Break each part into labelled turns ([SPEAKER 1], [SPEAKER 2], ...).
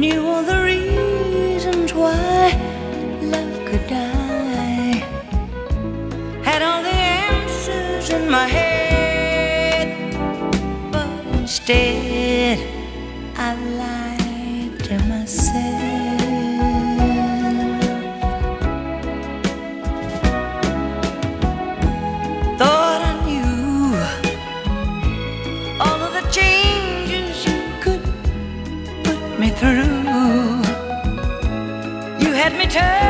[SPEAKER 1] knew all the reasons why love could die. Had all the answers in my head, but instead. Through. You had me turning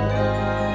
[SPEAKER 1] Música